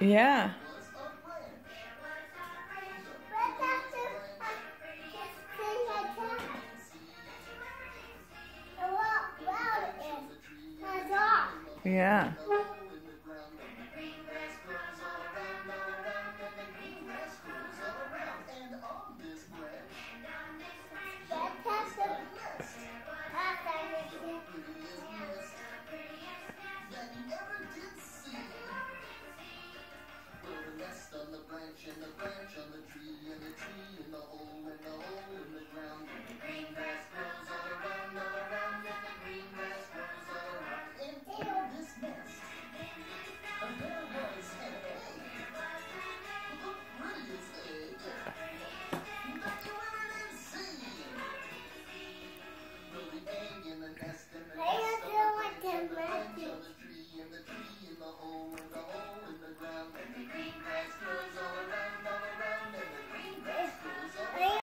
Yeah. Yeah. in the nest